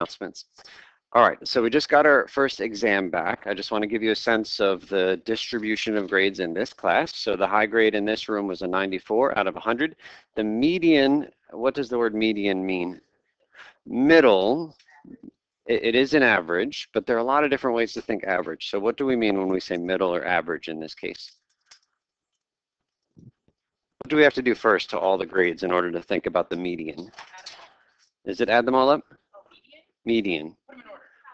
announcements. All right, so we just got our first exam back. I just want to give you a sense of the distribution of grades in this class. So the high grade in this room was a 94 out of 100. The median, what does the word median mean? Middle, it, it is an average, but there are a lot of different ways to think average. So what do we mean when we say middle or average in this case? What do we have to do first to all the grades in order to think about the median? Is it add them all up? Median.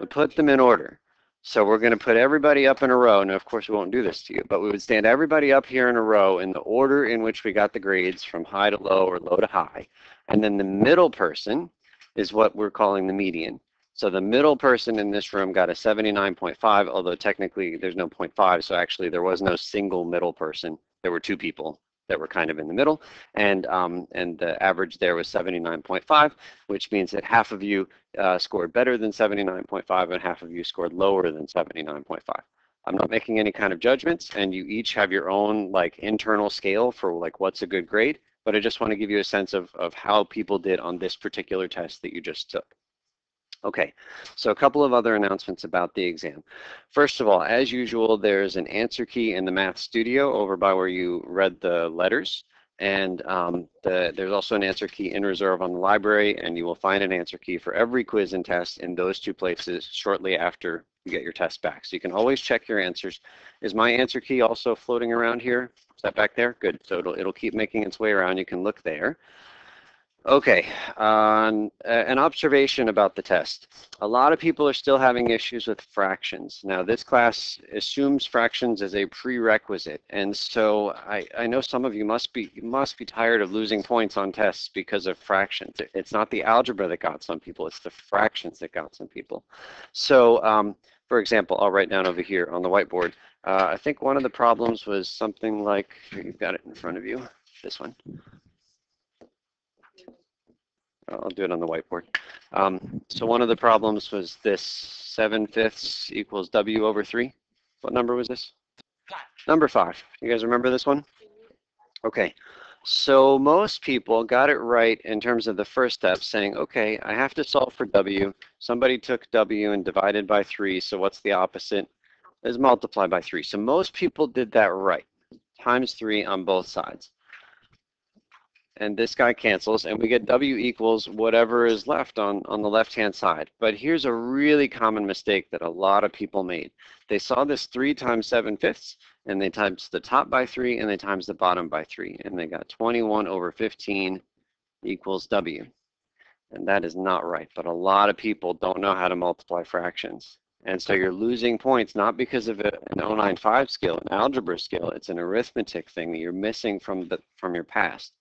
We put them in order. So we're going to put everybody up in a row. Now, of course, we won't do this to you, but we would stand everybody up here in a row in the order in which we got the grades from high to low or low to high. And then the middle person is what we're calling the median. So the middle person in this room got a 79.5, although technically there's no 0.5, so actually there was no single middle person. There were two people that were kind of in the middle, and um, and the average there was 79.5, which means that half of you uh, scored better than 79.5 and half of you scored lower than 79.5. I'm not making any kind of judgments, and you each have your own like internal scale for like what's a good grade, but I just want to give you a sense of, of how people did on this particular test that you just took. Okay, so a couple of other announcements about the exam. First of all, as usual, there's an answer key in the Math Studio over by where you read the letters. And um, the, there's also an answer key in reserve on the library, and you will find an answer key for every quiz and test in those two places shortly after you get your test back. So you can always check your answers. Is my answer key also floating around here? Is that back there? Good. So it'll, it'll keep making its way around. You can look there. Okay, um, an observation about the test. A lot of people are still having issues with fractions. Now, this class assumes fractions as a prerequisite, and so I, I know some of you must be you must be tired of losing points on tests because of fractions. It's not the algebra that got some people; it's the fractions that got some people. So, um, for example, I'll write down over here on the whiteboard. Uh, I think one of the problems was something like you've got it in front of you. This one. I'll do it on the whiteboard. Um, so one of the problems was this 7 fifths equals W over 3. What number was this? Five. Number 5. You guys remember this one? Okay. So most people got it right in terms of the first step, saying, okay, I have to solve for W. Somebody took W and divided by 3, so what's the opposite? Is multiply by 3. So most people did that right, times 3 on both sides and this guy cancels and we get W equals whatever is left on, on the left-hand side. But here's a really common mistake that a lot of people made. They saw this 3 times 7 fifths and they times the top by 3 and they times the bottom by 3 and they got 21 over 15 equals W. And that is not right, but a lot of people don't know how to multiply fractions. And so you're losing points not because of an 095 skill, an algebra skill, it's an arithmetic thing that you're missing from the from your past.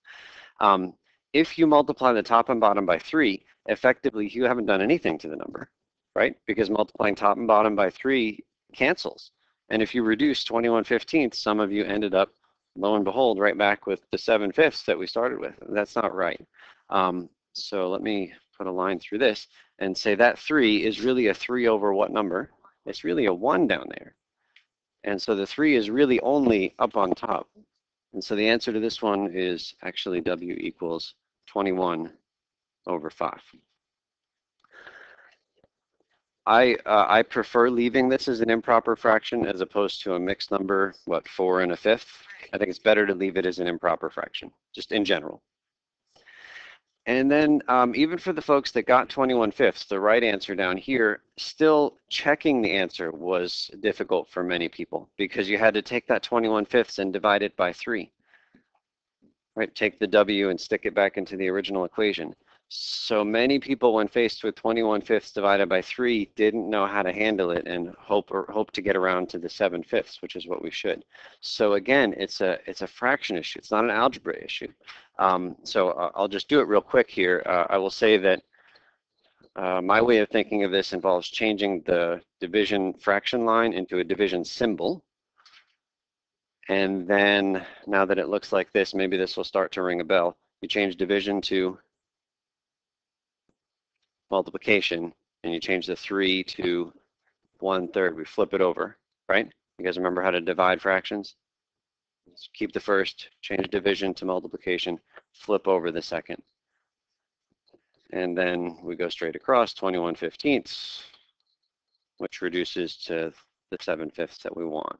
Um, if you multiply the top and bottom by 3, effectively you haven't done anything to the number, right? Because multiplying top and bottom by 3 cancels. And if you reduce 21 fifteenths, some of you ended up, lo and behold, right back with the 7 fifths that we started with. That's not right. Um, so let me put a line through this and say that 3 is really a 3 over what number? It's really a 1 down there. And so the 3 is really only up on top. And so the answer to this one is actually W equals 21 over 5. I, uh, I prefer leaving this as an improper fraction as opposed to a mixed number, what, 4 and a fifth? I think it's better to leave it as an improper fraction, just in general. And then um, even for the folks that got 21 fifths, the right answer down here, still checking the answer was difficult for many people because you had to take that 21 fifths and divide it by three. Right, take the W and stick it back into the original equation. So many people, when faced with 21 fifths divided by three, didn't know how to handle it and hope or hope to get around to the seven fifths, which is what we should. So again, it's a it's a fraction issue. It's not an algebra issue. Um, so I'll just do it real quick here. Uh, I will say that uh, my way of thinking of this involves changing the division fraction line into a division symbol. And then now that it looks like this, maybe this will start to ring a bell. You change division to multiplication and you change the three to one third. We flip it over, right? You guys remember how to divide fractions? keep the first, change division to multiplication, flip over the second. and then we go straight across 21 fifteenths, which reduces to the 7 fifths that we want.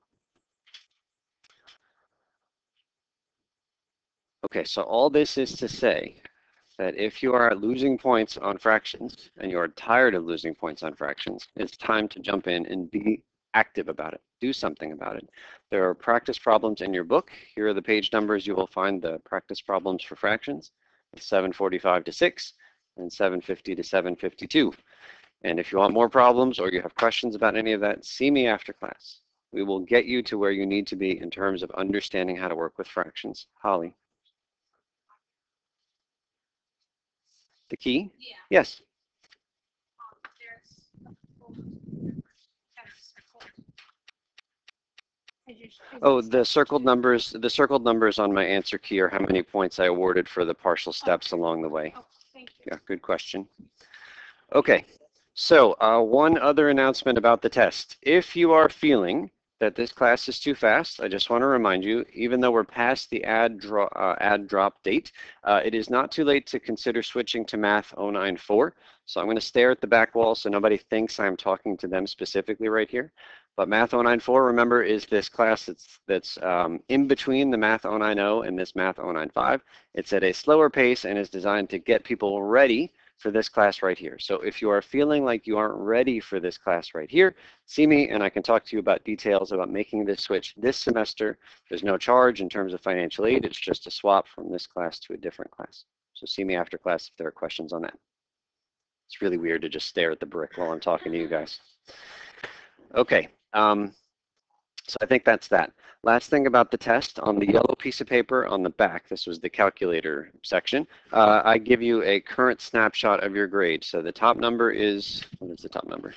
Okay, so all this is to say that if you are losing points on fractions and you are tired of losing points on fractions, it's time to jump in and be active about it. Do something about it. There are practice problems in your book. Here are the page numbers. You will find the practice problems for fractions, 745 to 6 and 750 to 752. And if you want more problems or you have questions about any of that, see me after class. We will get you to where you need to be in terms of understanding how to work with fractions. Holly. The key? Yeah. Yes. Oh, the circled numbers, the circled numbers on my answer key are how many points I awarded for the partial steps along the way. Oh, thank you. Yeah, good question. Okay, so uh, one other announcement about the test. If you are feeling that this class is too fast, I just want to remind you, even though we're past the add, uh, drop date, uh, it is not too late to consider switching to Math 094. So I'm going to stare at the back wall so nobody thinks I'm talking to them specifically right here. But Math 094, remember, is this class that's, that's um, in between the Math 090 and this Math 095. It's at a slower pace and is designed to get people ready for this class right here. So if you are feeling like you aren't ready for this class right here, see me and I can talk to you about details about making this switch this semester. There's no charge in terms of financial aid. It's just a swap from this class to a different class. So see me after class if there are questions on that. It's really weird to just stare at the brick while I'm talking to you guys. Okay, um, so I think that's that. Last thing about the test, on the yellow piece of paper on the back, this was the calculator section, uh, I give you a current snapshot of your grade. So the top number is, what is the top number?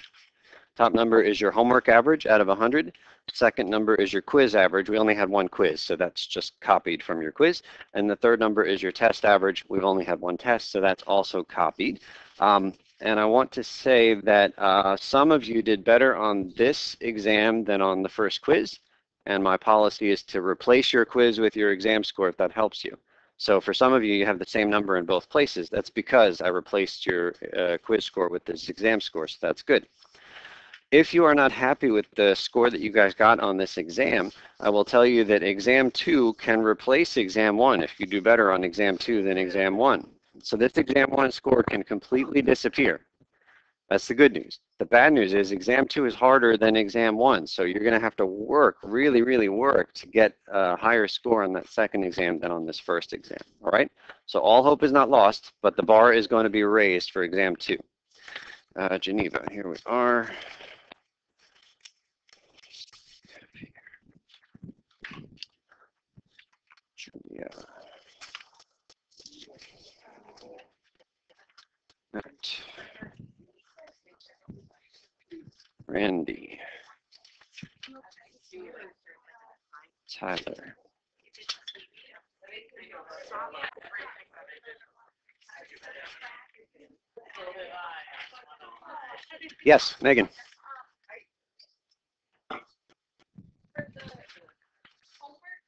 Top number is your homework average out of 100. Second number is your quiz average. We only had one quiz, so that's just copied from your quiz. And the third number is your test average. We've only had one test, so that's also copied. Um, and I want to say that uh, some of you did better on this exam than on the first quiz. And my policy is to replace your quiz with your exam score if that helps you. So for some of you, you have the same number in both places. That's because I replaced your uh, quiz score with this exam score, so that's good. If you are not happy with the score that you guys got on this exam, I will tell you that exam two can replace exam one if you do better on exam two than exam one. So this exam one score can completely disappear. That's the good news. The bad news is exam two is harder than exam one. So you're going to have to work, really, really work to get a higher score on that second exam than on this first exam. All right. So all hope is not lost, but the bar is going to be raised for exam two. Uh, Geneva, here we are. Julia. Right. Randy. Tyler. Yes, Megan. For the homework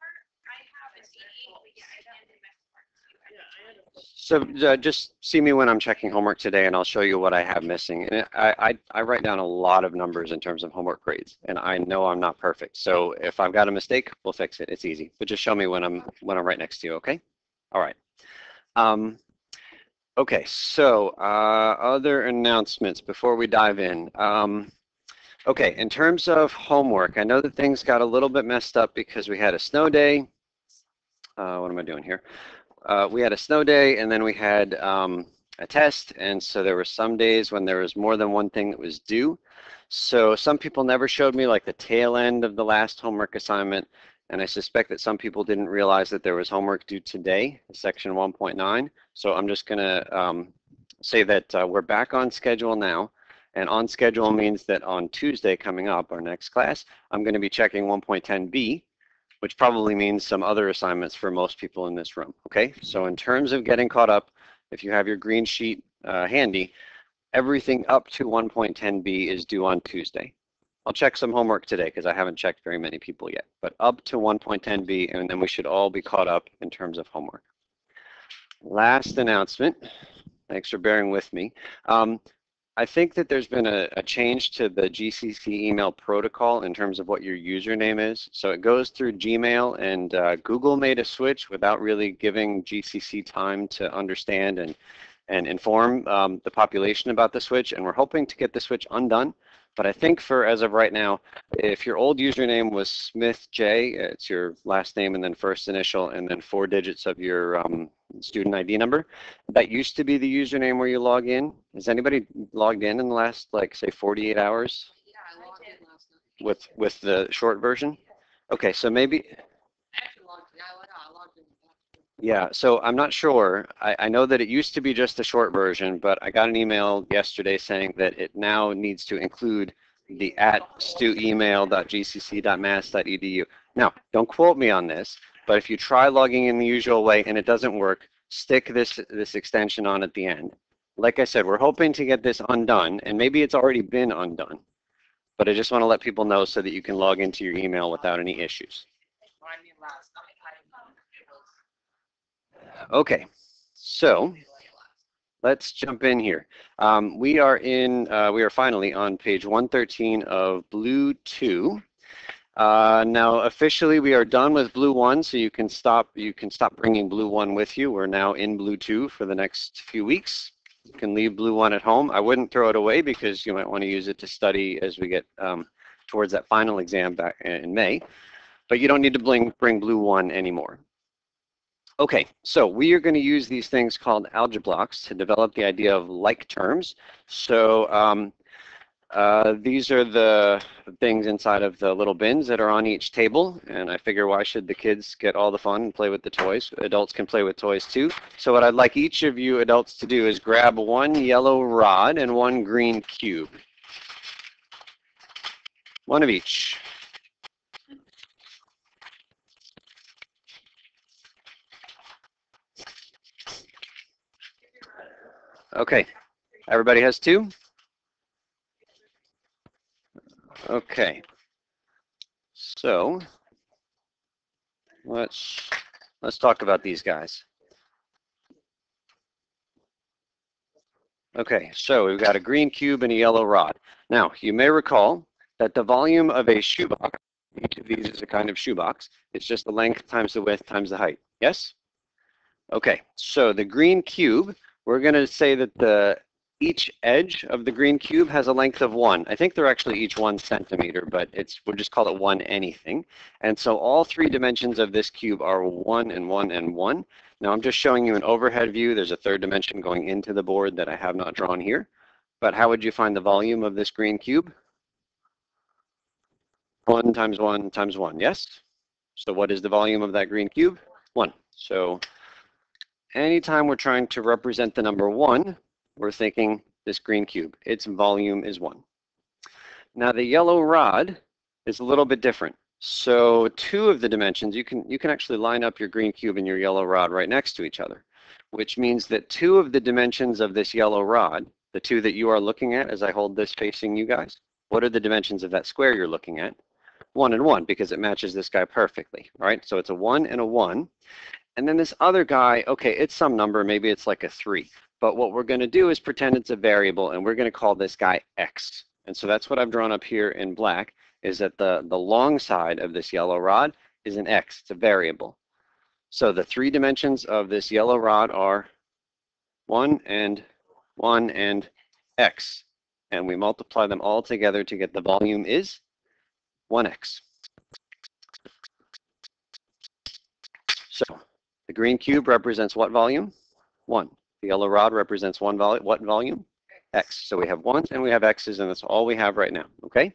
part, I have an eighty-eight, but yeah, I can do my part too. So uh, just see me when I'm checking homework today and I'll show you what I have missing. And I, I, I write down a lot of numbers in terms of homework grades and I know I'm not perfect. So if I've got a mistake, we'll fix it. It's easy. But just show me when I'm when I'm right next to you, okay? All right. Um, okay, so uh, other announcements before we dive in. Um, okay, in terms of homework, I know that things got a little bit messed up because we had a snow day. Uh, what am I doing here? Uh, we had a snow day and then we had um, a test. And so there were some days when there was more than one thing that was due. So some people never showed me like the tail end of the last homework assignment. And I suspect that some people didn't realize that there was homework due today, section 1.9. So I'm just going to um, say that uh, we're back on schedule now. And on schedule means that on Tuesday coming up, our next class, I'm going to be checking 1.10b, which probably means some other assignments for most people in this room. Okay, so in terms of getting caught up, if you have your green sheet uh, handy, everything up to 1.10b is due on Tuesday. I'll check some homework today because I haven't checked very many people yet, but up to 1.10b, and then we should all be caught up in terms of homework. Last announcement, Thanks for bearing with me. Um, I think that there's been a, a change to the GCC email protocol in terms of what your username is. So it goes through Gmail and uh, Google made a switch without really giving GCC time to understand and, and inform um, the population about the switch. And we're hoping to get the switch undone. But I think for as of right now, if your old username was Smith J, it's your last name and then first initial and then four digits of your um, student ID number. That used to be the username where you log in. Has anybody logged in in the last like say 48 hours Yeah, I logged in last night. with with the short version? Okay, so maybe I actually logged, yeah, I yeah, I logged in. Yeah, so I'm not sure. I, I know that it used to be just the short version, but I got an email yesterday saying that it now needs to include the at stuemail.gcc.mass.edu. Now, don't quote me on this, but if you try logging in the usual way and it doesn't work, stick this this extension on at the end. Like I said, we're hoping to get this undone, and maybe it's already been undone. But I just want to let people know so that you can log into your email without any issues. What I mean last night, I, it was. Okay, so let's jump in here. Um, we are in, uh, we are finally on page 113 of Blue 2. Uh, now officially we are done with Blue 1, so you can stop, you can stop bringing Blue 1 with you. We're now in Blue 2 for the next few weeks. You can leave Blue 1 at home. I wouldn't throw it away because you might want to use it to study as we get um, towards that final exam back in May. But you don't need to bring, bring Blue 1 anymore. Okay, so we are going to use these things called algebra blocks to develop the idea of like terms. So um, uh, these are the things inside of the little bins that are on each table. And I figure why should the kids get all the fun and play with the toys? Adults can play with toys too. So what I'd like each of you adults to do is grab one yellow rod and one green cube. One of each. Okay, everybody has two? Okay. So let's let's talk about these guys. Okay, so we've got a green cube and a yellow rod. Now, you may recall that the volume of a shoebox, each of these is a kind of shoebox, it's just the length times the width times the height. Yes? Okay, so the green cube we're going to say that the each edge of the green cube has a length of one. I think they're actually each one centimeter, but it's we'll just call it one anything. And so all three dimensions of this cube are one and one and one. Now I'm just showing you an overhead view. There's a third dimension going into the board that I have not drawn here. But how would you find the volume of this green cube? One times one times one, yes? So what is the volume of that green cube? One. So anytime we're trying to represent the number one, we're thinking this green cube. Its volume is one. Now the yellow rod is a little bit different. So two of the dimensions, you can, you can actually line up your green cube and your yellow rod right next to each other, which means that two of the dimensions of this yellow rod, the two that you are looking at as I hold this facing you guys, what are the dimensions of that square you're looking at? One and one, because it matches this guy perfectly, right? So it's a one and a one. And then this other guy, okay, it's some number, maybe it's like a three. But what we're going to do is pretend it's a variable, and we're going to call this guy x. And so that's what I've drawn up here in black, is that the, the long side of this yellow rod is an x, it's a variable. So the three dimensions of this yellow rod are 1 and 1 and x. And we multiply them all together to get the volume is 1x. So the green cube represents what volume? 1. The yellow rod represents one vol what volume? X. So we have 1s and we have x's, and that's all we have right now, okay?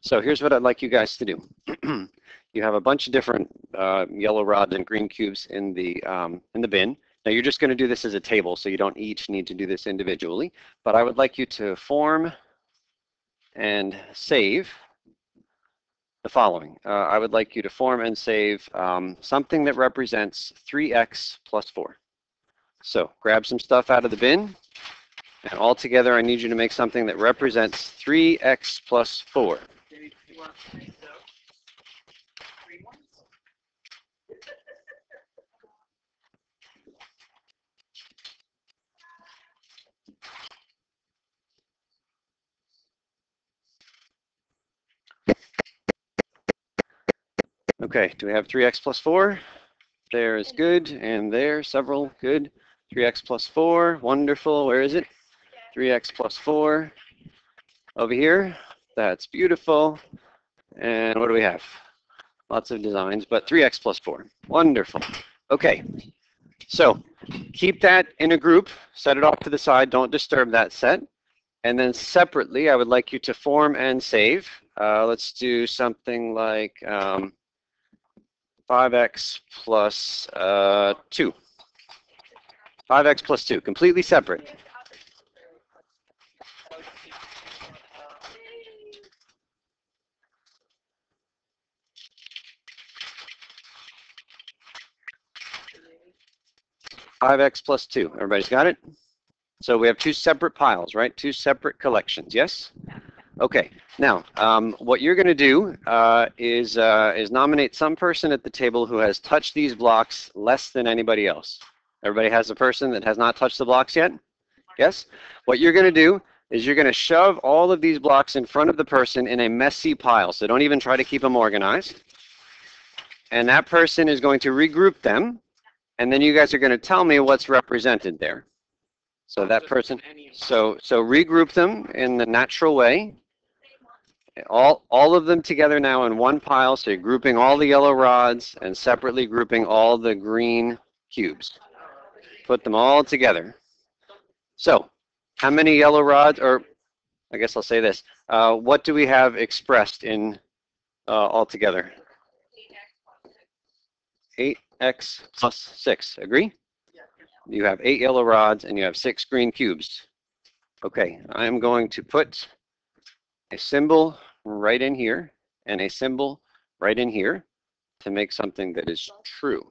So here's what I'd like you guys to do. you have a bunch of different uh, yellow rods and green cubes in the, um, in the bin. Now you're just going to do this as a table, so you don't each need to do this individually. But I would like you to form and save the following. Uh, I would like you to form and save um, something that represents 3x plus 4. So grab some stuff out of the bin, and all together I need you to make something that represents 3x plus 4. Did you want to make the three ones? Okay, do we have 3x plus 4? There is good, and there, several, good. 3x plus 4, wonderful. Where is it? 3x plus 4. Over here, that's beautiful. And what do we have? Lots of designs, but 3x plus 4. Wonderful. Okay, so keep that in a group, set it off to the side, don't disturb that set. And then separately, I would like you to form and save. Uh, let's do something like um, 5x plus uh, 2. 5x plus 2, completely separate. Five x plus two. Everybody's got it? So we have two separate piles, right? Two separate collections, yes? Okay, now, um, what you're gonna do, uh, is, uh, is nominate some person at the table who has touched these blocks less than anybody else. Everybody has a person that has not touched the blocks yet? Yes? What you're gonna do is you're gonna shove all of these blocks in front of the person in a messy pile, so don't even try to keep them organized. And that person is going to regroup them, and then you guys are gonna tell me what's represented there. So that person, so, so regroup them in the natural way. All, all of them together now in one pile, so you're grouping all the yellow rods and separately grouping all the green cubes. Put them all together. So, how many yellow rods, or I guess I'll say this, uh, what do we have expressed in, uh, all together? 8x plus 6, agree? You have eight yellow rods and you have six green cubes. Okay, I'm going to put a symbol right in here and a symbol right in here to make something that is true.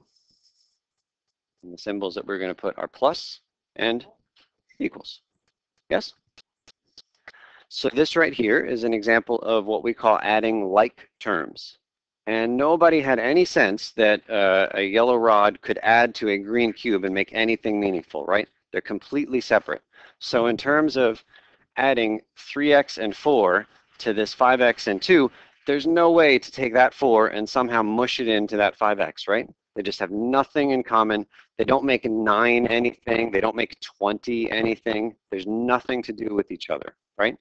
And the symbols that we're going to put are plus and equals. Yes? So this right here is an example of what we call adding like terms. And nobody had any sense that uh, a yellow rod could add to a green cube and make anything meaningful, right? They're completely separate. So in terms of adding 3x and 4 to this 5x and 2, there's no way to take that 4 and somehow mush it into that 5x, right? They just have nothing in common. They don't make 9 anything. They don't make 20 anything. There's nothing to do with each other, right?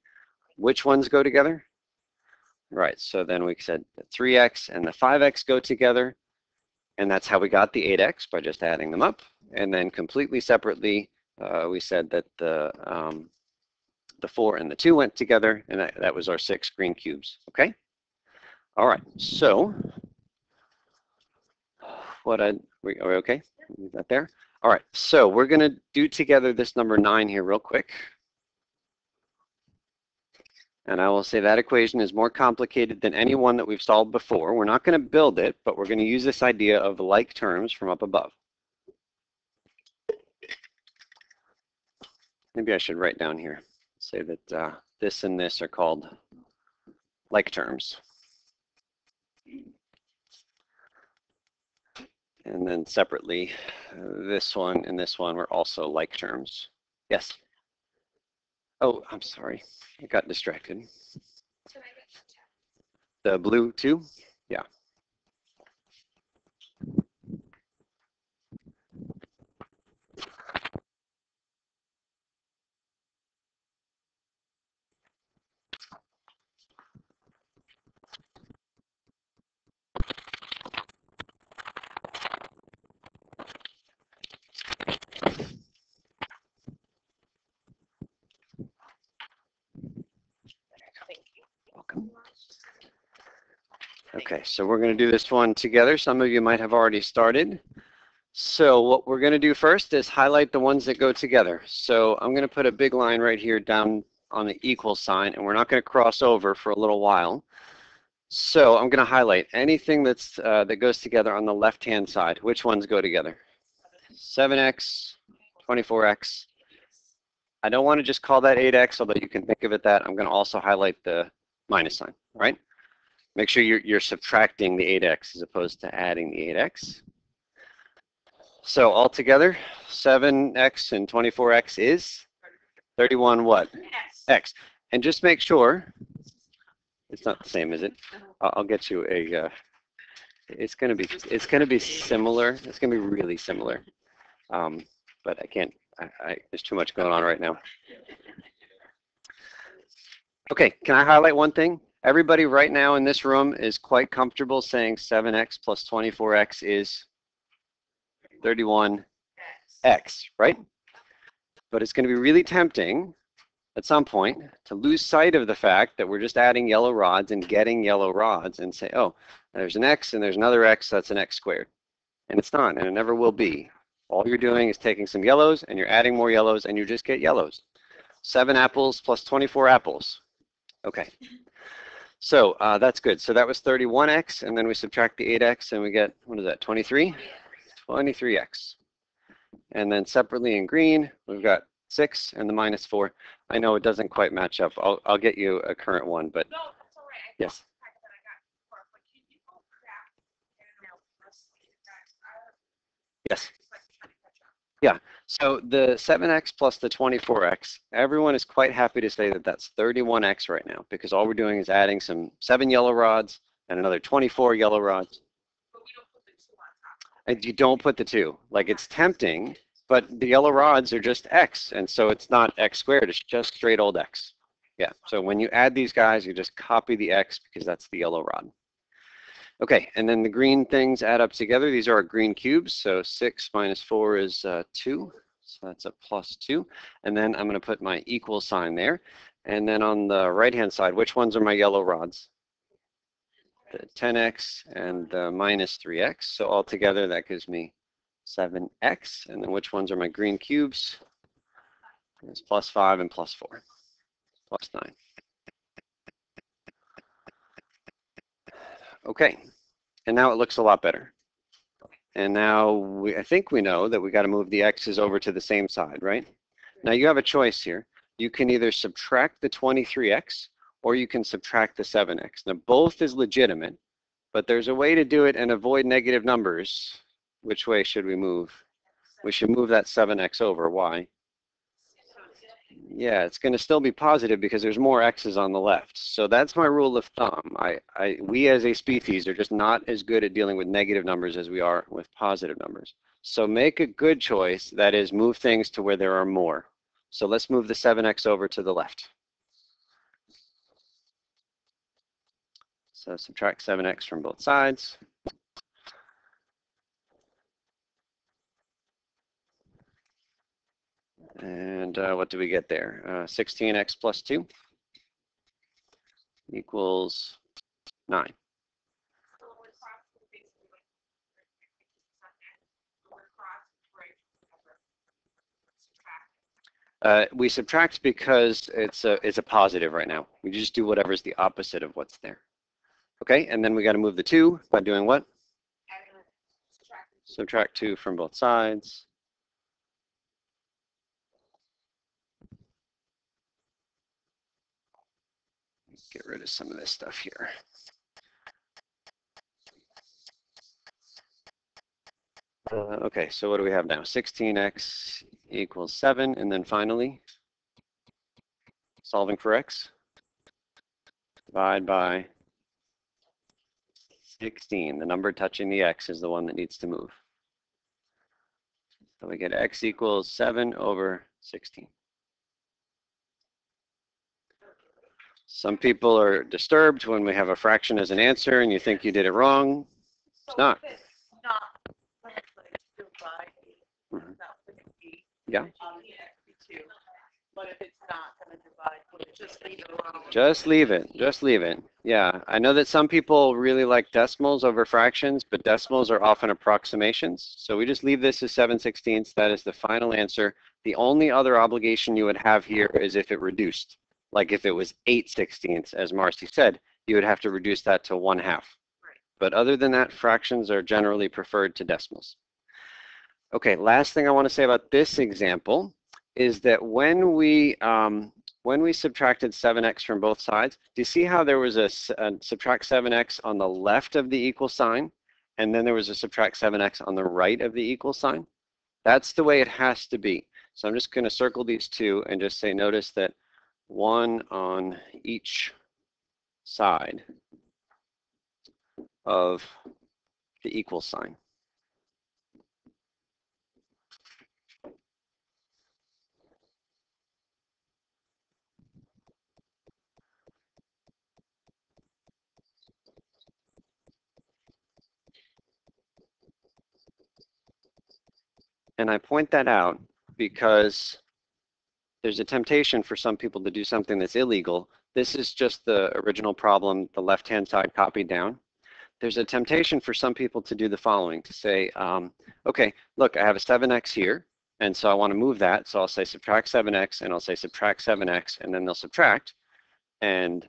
Which ones go together? Right, so then we said the 3x and the 5x go together, and that's how we got the 8x by just adding them up. And then completely separately, uh, we said that the um, the 4 and the 2 went together, and that, that was our six green cubes, okay? All right, so what I, are we okay? That there? All right, so we're gonna do together this number 9 here real quick. And I will say that equation is more complicated than any one that we've solved before. We're not going to build it, but we're going to use this idea of like terms from up above. Maybe I should write down here, say that uh, this and this are called like terms. And then separately, uh, this one and this one were also like terms. Yes? Oh, I'm sorry. I got distracted. Can I get that check? The blue too? Yeah. Welcome. Okay, so we're going to do this one together. Some of you might have already started. So what we're going to do first is highlight the ones that go together. So I'm going to put a big line right here down on the equal sign, and we're not going to cross over for a little while. So I'm going to highlight anything that's uh, that goes together on the left-hand side. Which ones go together? 7x, 24x. I don't want to just call that 8x, although you can think of it that. I'm going to also highlight the minus sign, right? Make sure you're, you're subtracting the 8x as opposed to adding the 8x. So altogether, 7x and 24x is 31 what? Yes. X. And just make sure, it's not the same, is it? I'll, get you a, uh, It's gonna be, it's gonna be similar. It's gonna be really similar. Um, but I can't, I, I, there's too much going on right now. Okay, can I highlight one thing? Everybody right now in this room is quite comfortable saying 7x plus 24x is 31x, right? But it's going to be really tempting at some point to lose sight of the fact that we're just adding yellow rods and getting yellow rods and say, oh, there's an x and there's another x, that's an x squared. And it's not, and it never will be. All you're doing is taking some yellows and you're adding more yellows and you just get yellows. Seven apples plus 24 apples. Okay. So uh, that's good. So that was 31x, and then we subtract the 8x, and we get, what is that, 23? 23x. And then separately in green, we've got 6 and the minus 4. I know it doesn't quite match up. I'll, I'll get you a current one, but No, that's all right. I Yes. thought the fact that I got before, but can you go back and now let's see if that's, yes. it's So the 7x plus the 24x, everyone is quite happy to say that that's 31x right now, because all we're doing is adding some 7 yellow rods and another 24 yellow rods. But we don't put two. And you don't put the 2. Like, it's tempting, but the yellow rods are just x, and so it's not x squared, it's just straight old x. Yeah, so when you add these guys, you just copy the x because that's the yellow rod. Okay, and then the green things add up together. These are our green cubes, so 6 minus 4 is uh, 2, so that's a plus 2. And then I'm going to put my equal sign there. And then on the right-hand side, which ones are my yellow rods? The 10x and the minus 3x. So altogether, that gives me 7x. And then which ones are my green cubes? It's plus 5 and plus 4, plus 9. Okay, and now it looks a lot better. And now we, I think we know that we got to move the x's over to the same side, right? Now you have a choice here. You can either subtract the 23x or you can subtract the 7x. Now both is legitimate, but there's a way to do it and avoid negative numbers. Which way should we move? We should move that 7x over. Why? Yeah, it's going to still be positive because there's more x's on the left. So that's my rule of thumb. I, I, we as a species are just not as good at dealing with negative numbers as we are with positive numbers. So make a good choice, that is move things to where there are more. So let's move the 7x over to the left. So subtract 7x from both sides. And uh, what do we get there? Uh, 16x plus 2 equals 9. We're cross, we're basically like, we're cross, right, whatever. Subtract. Uh, we subtract because it's a, it's a positive right now. We just do whatever's the opposite of what's there. Okay, and then we got to move the 2 by doing what? Adding it, subtracting. Subtract 2 from both sides. Get rid of some of this stuff here. Uh, okay, so what do we have now? 16x equals 7, and then finally, solving for x. Divide by 16. The number touching the x is the one that needs to move. So we get x equals 7 over 16. Some people are disturbed when we have a fraction as an answer and you think you did it wrong. It's not. if it's Not translated to by eight, Mhm. that would be. Yeah. Obviously, two. But if it's not gonna divide, would it just leave it? Just leave it. Just leave it. Yeah, I know that some people really like decimals over fractions, but decimals are often approximations. So we just leave this as 7 sixteenths. That is the final answer. The only other obligation you would have here is if it reduced. Like if it was 8 sixteenths, as Marcy said, you would have to reduce that to 1 half. Right. But other than that, fractions are generally preferred to decimals. Okay, last thing I want to say about this example is that when we um, when we subtracted 7x from both sides, do you see how there was a subtract 7x on the left of the equal sign, and then there was a subtract 7x on the right of the equal sign? That's the way it has to be. So I'm just going to circle these two and just say, notice that one on each side of the equal sign. And I point that out because there's a temptation for some people to do something that's illegal. This is just the original problem, the left-hand side copied down. There's a temptation for some people to do the following, to say, um, okay, look, I have a 7x here, and so I want to move that. So I'll say subtract 7x, and I'll say subtract 7x, and then they'll subtract. And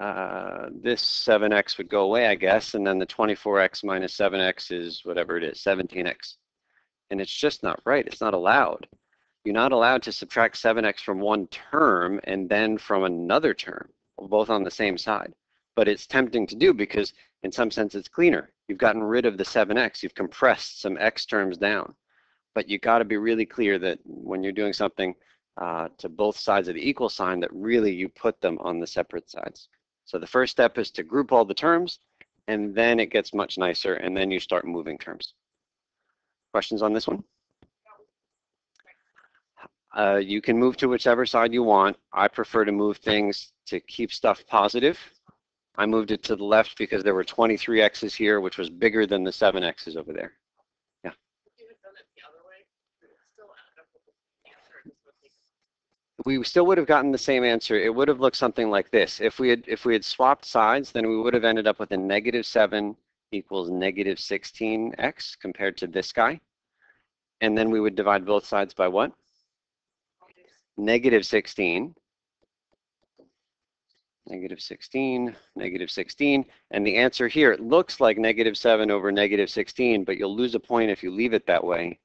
uh, this 7x would go away, I guess, and then the 24x minus 7x is whatever it is, 17x. And it's just not right. It's not allowed. You're not allowed to subtract 7x from one term and then from another term, both on the same side. But it's tempting to do because in some sense it's cleaner. You've gotten rid of the 7x. You've compressed some x terms down. But you got to be really clear that when you're doing something uh, to both sides of the equal sign that really you put them on the separate sides. So the first step is to group all the terms and then it gets much nicer and then you start moving terms. Questions on this one? Uh, you can move to whichever side you want. I prefer to move things to keep stuff positive. I moved it to the left because there were 23 x's here, which was bigger than the 7 x's over there. Take- We still would have gotten the same answer. It would have looked something like this. If we had if we had swapped sides, then we would have ended up with a negative 7 equals negative 16x compared to this guy. And then we would divide both sides by what? Negative 16, negative 16, negative 16, and the answer here, it looks like negative 7 over negative 16, but you'll lose a point if you leave it that way.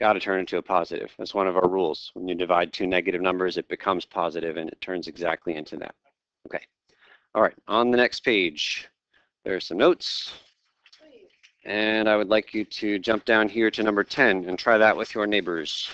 Got to turn into a positive. That's one of our rules. When you divide two negative numbers, it becomes positive, and it turns exactly into that. Okay. All right, on the next page, there are some notes. And I would like you to jump down here to number 10 and try that with your neighbors.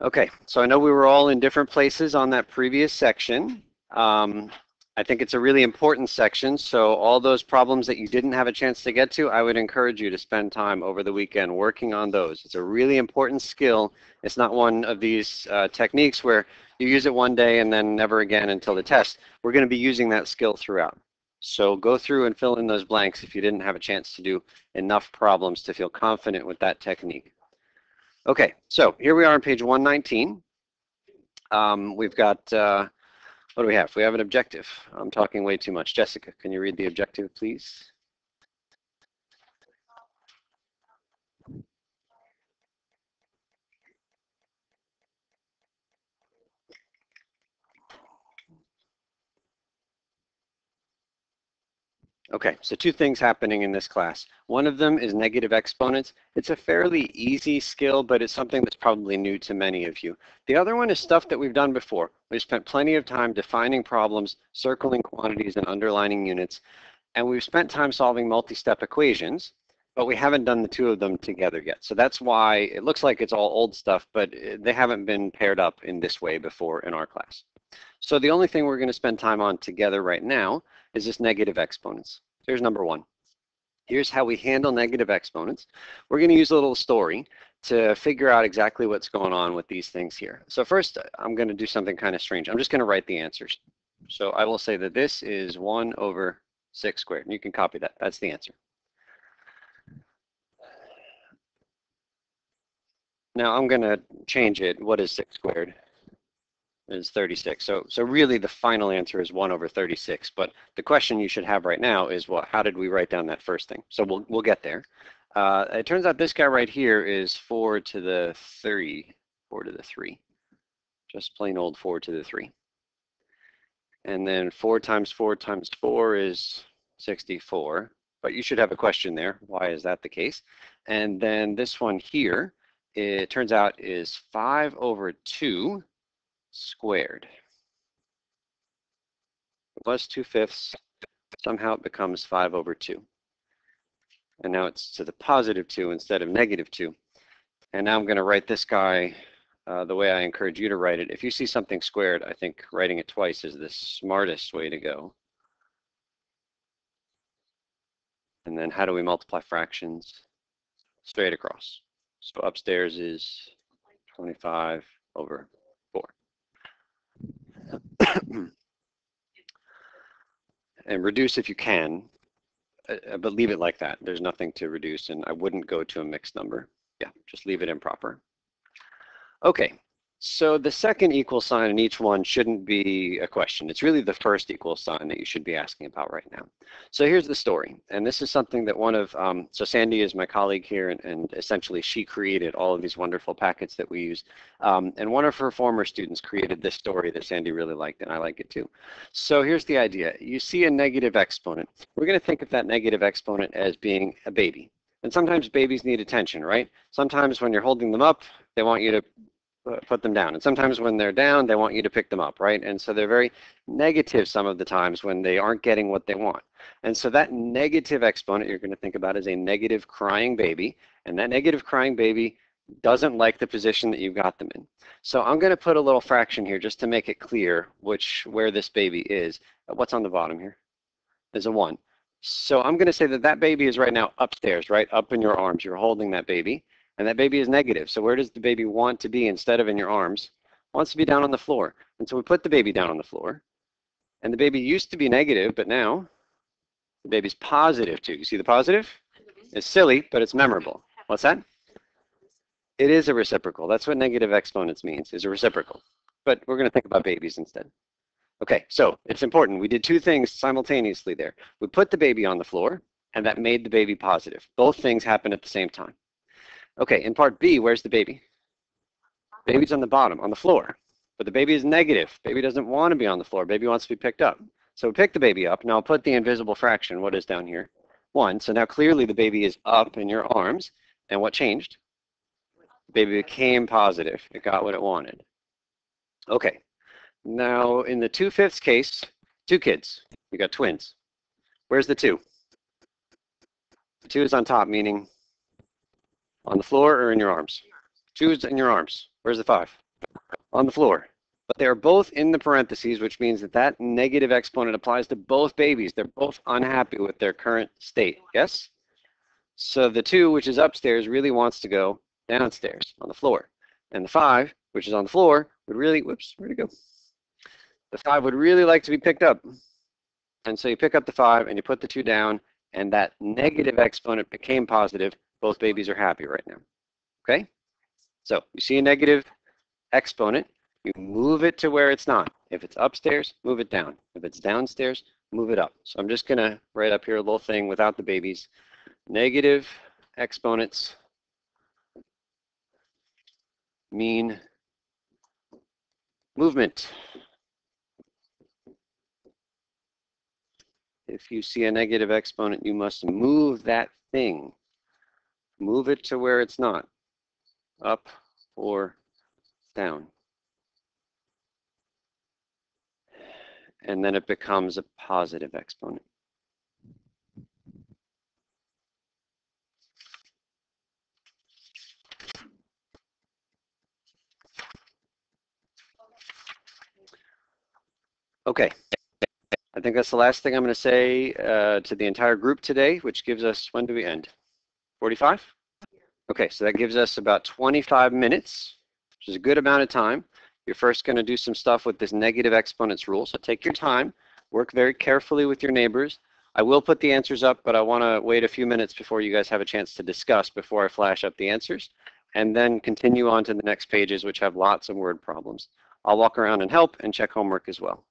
Okay, so I know we were all in different places on that previous section. Um, I think it's a really important section, so all those problems that you didn't have a chance to get to, I would encourage you to spend time over the weekend working on those. It's a really important skill. It's not one of these uh, techniques where you use it one day and then never again until the test. We're going to be using that skill throughout. So go through and fill in those blanks if you didn't have a chance to do enough problems to feel confident with that technique. Okay, so here we are on page 119. Um, we've got, uh, what do we have? We have an objective. I'm talking way too much. Jessica, can you read the objective, please? Okay, so two things happening in this class. One of them is negative exponents. It's a fairly easy skill, but it's something that's probably new to many of you. The other one is stuff that we've done before. We've spent plenty of time defining problems, circling quantities, and underlining units. And we've spent time solving multi-step equations, but we haven't done the two of them together yet. So that's why it looks like it's all old stuff, but uh, they haven't been paired up in this way before in our class. So the only thing we're going to spend time on together right now is this negative exponents. Here's number one. Here's how we handle negative exponents. We're going to use a little story to figure out exactly what's going on with these things here. So first, I'm going to do something kind of strange. I'm just going to write the answers. So I will say that this is 1 over 6 squared. And you can copy that. That's the answer. Now I'm going to change it. What is 6 squared? is 36. So, so really the final answer is 1 over 36. But the question you should have right now is, well, how did we write down that first thing? So we'll, we'll get there. Uh, it turns out this guy right here is 4 to the 3, 4 to the 3. Just plain old 4 to the 3. And then 4 times 4 times 4 is 64. But you should have a question there. Why is that the case? And then this one here, it turns out is 5 over 2 squared. It was 2 fifths. Somehow it becomes 5 over 2. And now it's to the positive 2 instead of negative 2. And now I'm going to write this guy uh, the way I encourage you to write it. If you see something squared, I think writing it twice is the smartest way to go. And then how do we multiply fractions? Straight across. So upstairs is 25 over 4. and reduce if you can, uh, uh, but leave it like that. There's nothing to reduce, and I wouldn't go to a mixed number. Yeah, just leave it improper. Okay, so the second equal sign in each one shouldn't be a question. It's really the first equal sign that you should be asking about right now. So here's the story. And this is something that one of, um, so Sandy is my colleague here, and, and, essentially she created all of these wonderful packets that we use. Um, and one of her former students created this story that Sandy really liked, and I like it too. So here's the idea. You see a negative exponent. We're going to think of that negative exponent as being a baby. And sometimes babies need attention, right? Sometimes when you're holding them up, they want you to put them down. And sometimes when they're down, they want you to pick them up, right? And so they're very negative some of the times when they aren't getting what they want. And so that negative exponent you're going to think about is a negative crying baby. And that negative crying baby doesn't like the position that you've got them in. So I'm going to put a little fraction here just to make it clear which where this baby is. Uh, what's on the bottom here? There's a 1. So I'm going to say that that baby is right now upstairs, right? Up in your arms. You're holding that baby. And that baby is negative. So where does the baby want to be instead of in your arms? Wants to be down on the floor. And so we put the baby down on the floor. And the baby used to be negative, but now the baby's positive too. You see the positive? It's silly, but it's memorable. What's that? It is a reciprocal. That's what negative exponents means, is a reciprocal. But we're going to think about babies instead. Okay, so it's important. We did two things simultaneously there. We put the baby on the floor, and that made the baby positive. Both things happen at the same time. Okay, in part B, where's the baby? Baby's on the bottom, on the floor. But the baby is negative. Baby doesn't want to be on the floor. Baby wants to be picked up. So pick the baby up. Now I'll put the invisible fraction. What is down here? One. So now clearly the baby is up in your arms. And what changed? The baby became positive. It got what it wanted. Okay, now, in the 2 fifths case, two kids. You got twins. Where's the 2? The 2 is on top, meaning on the floor or in your arms? 2 is in your arms. Where's the 5? On the floor. But they are both in the parentheses, which means that that negative exponent applies to both babies. They're both unhappy with their current state. Yes? So the 2, which is upstairs, really wants to go downstairs on the floor. And the 5, which is on the floor, would really, whoops, where'd it go? The five would really like to be picked up. And so you pick up the five and you put the two down and that negative exponent became positive. Both babies are happy right now. Okay? So you see a negative exponent, you move it to where it's not. If it's upstairs, move it down. If it's downstairs, move it up. So I'm just going to write up here a little thing without the babies. Negative exponents mean movement. If you see a negative exponent, you must move that thing. Move it to where it's not, up or down. And then it becomes a positive exponent. Okay. I think that's the last thing I'm going to say uh, to the entire group today, which gives us, when do we end? 45? Okay, so that gives us about 25 minutes, which is a good amount of time. You're first going to do some stuff with this negative exponents rule. So take your time, work very carefully with your neighbors. I will put the answers up, but I want to wait a few minutes before you guys have a chance to discuss before I flash up the answers, and then continue on to the next pages, which have lots of word problems. I'll walk around and help and check homework as well.